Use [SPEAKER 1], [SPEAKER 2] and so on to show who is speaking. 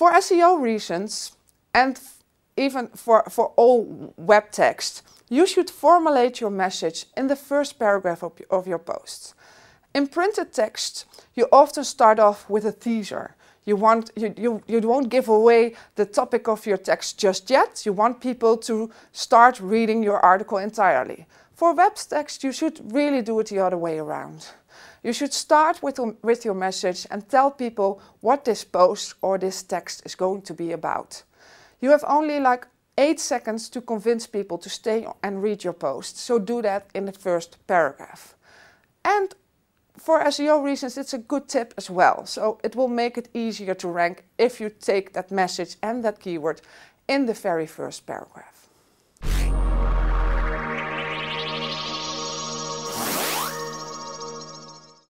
[SPEAKER 1] For SEO reasons, and even for, for all web text, you should formulate your message in the first paragraph of, of your post. In printed text, you often start off with a teaser. You, want, you, you, you won't give away the topic of your text just yet. You want people to start reading your article entirely. For web text, you should really do it the other way around. You should start with, with your message and tell people what this post or this text is going to be about. You have only like eight seconds to convince people to stay and read your post. So do that in the first paragraph. And for SEO reasons, it's a good tip as well. So it will make it easier to rank if you take that message and that keyword in the very first paragraph.